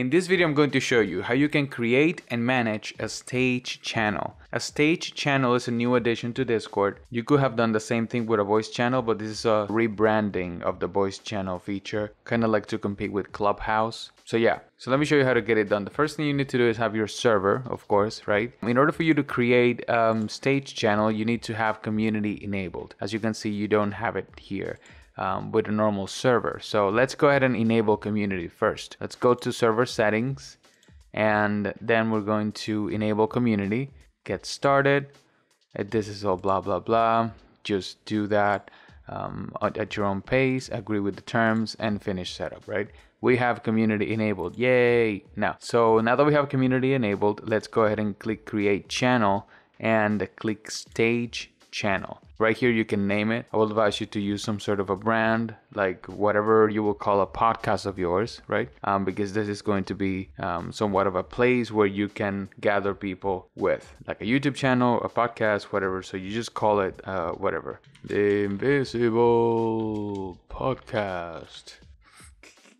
In this video I'm going to show you how you can create and manage a stage channel. A stage channel is a new addition to Discord. You could have done the same thing with a voice channel, but this is a rebranding of the voice channel feature, kind of like to compete with Clubhouse. So yeah, so let me show you how to get it done. The first thing you need to do is have your server, of course, right? In order for you to create um, stage channel, you need to have community enabled. As you can see, you don't have it here. Um, with a normal server. So let's go ahead and enable community first. Let's go to server settings and then we're going to enable community get started. This is all blah, blah, blah. Just do that um, at, at your own pace, agree with the terms, and finish setup, right? We have community enabled. Yay! Now, so now that we have community enabled, let's go ahead and click create channel and click stage channel. Right here, you can name it. I will advise you to use some sort of a brand, like whatever you will call a podcast of yours, right? Um, because this is going to be um, somewhat of a place where you can gather people with, like a YouTube channel, a podcast, whatever. So you just call it uh, whatever. The Invisible Podcast.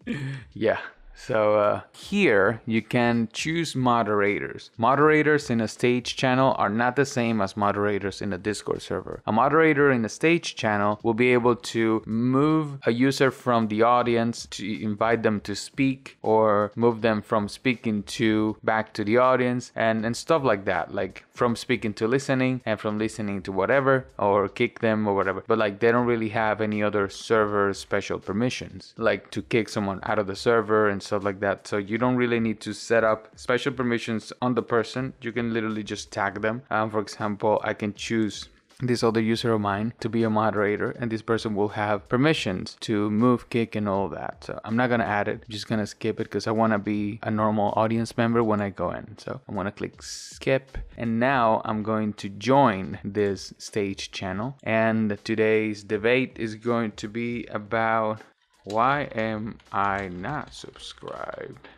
yeah, so uh, here you can choose moderators. Moderators in a stage channel are not the same as moderators in a Discord server. A moderator in a stage channel will be able to move a user from the audience to invite them to speak or move them from speaking to back to the audience and, and stuff like that. Like from speaking to listening and from listening to whatever or kick them or whatever. But like they don't really have any other server special permissions like to kick someone out of the server and stuff like that. So you don't really need to set up special permissions on the person. You can literally just tag them. Um, for example, I can choose this other user of mine to be a moderator and this person will have permissions to move kick and all that so i'm not to add it I'm just to skip it because i want to be a normal audience member when i go in so i'm to click skip and now i'm going to join this stage channel and today's debate is going to be about why am I not subscribed?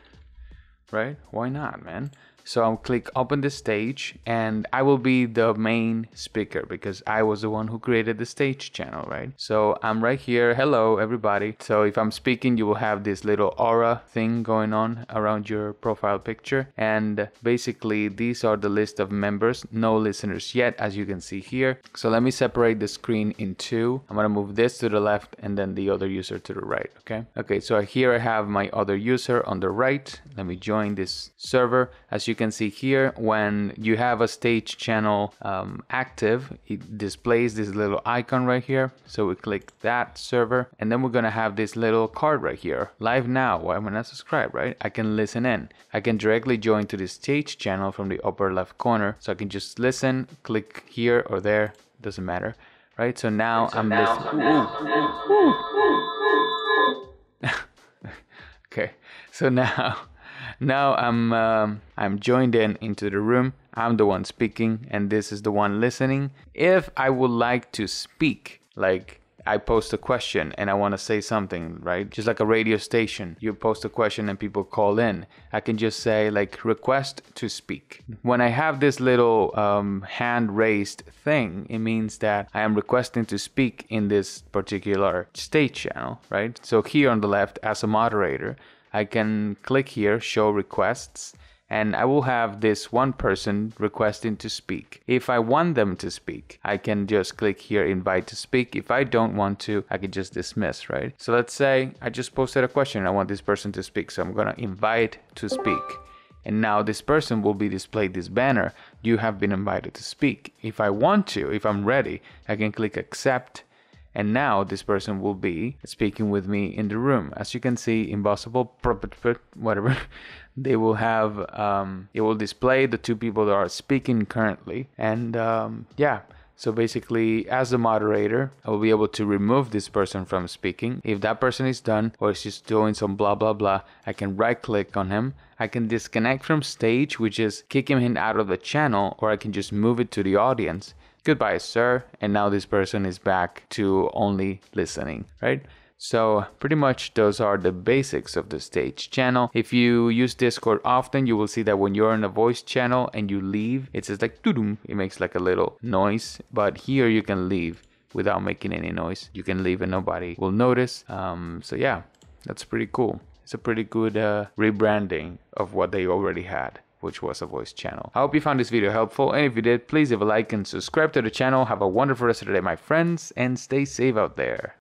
Right? Why not, man? So I'll click open the stage and I will be the main speaker because I was the one who created the stage channel, right? So I'm right here. Hello, everybody. So if I'm speaking, you will have this little aura thing going on around your profile picture. And basically, these are the list of members, no listeners yet, as you can see here. So let me separate the screen in two. I'm going to move this to the left and then the other user to the right, okay? Okay, so here I have my other user on the right. Let me join this server. As you you can see here, when you have a stage channel um, active, it displays this little icon right here. So we click that server and then we're gonna have this little card right here. Live now, why am I not subscribed, right? I can listen in. I can directly join to the stage channel from the upper left corner. So I can just listen, click here or there, doesn't matter, right? So now so I'm listening. okay, so now now I'm um, I'm joined in into the room. I'm the one speaking, and this is the one listening. If I would like to speak, like I post a question and I want to say something, right? Just like a radio station, you post a question and people call in. I can just say, like, request to speak. When I have this little um, hand raised thing, it means that I am requesting to speak in this particular stage channel, right? So here on the left, as a moderator, I can click here, show requests, and I will have this one person requesting to speak. If I want them to speak, I can just click here, invite to speak. If I don't want to, I can just dismiss, right? So let's say I just posted a question. I want this person to speak. So I'm going to invite to speak. And now this person will be displayed this banner. You have been invited to speak. If I want to, if I'm ready, I can click accept and now this person will be speaking with me in the room. As you can see, impossible, whatever, they will have, um, it will display the two people that are speaking currently. And um, yeah, so basically, as a moderator, I will be able to remove this person from speaking. If that person is done or is just doing some blah blah blah, I can right click on him. I can disconnect from stage, which is kick him out of the channel, or I can just move it to the audience goodbye, sir. And now this person is back to only listening, right? So pretty much those are the basics of the stage channel. If you use Discord often, you will see that when you're in a voice channel and you leave, it says like it makes like a little noise. But here you can leave without making any noise. You can leave and nobody will notice. Um, so yeah, that's pretty cool. It's a pretty good uh, rebranding of what they already had which was a voice channel. I hope you found this video helpful, and if you did, please leave a like and subscribe to the channel. Have a wonderful rest of the day, my friends, and stay safe out there.